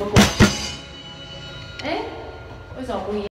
么鬼？哎，为什么不一？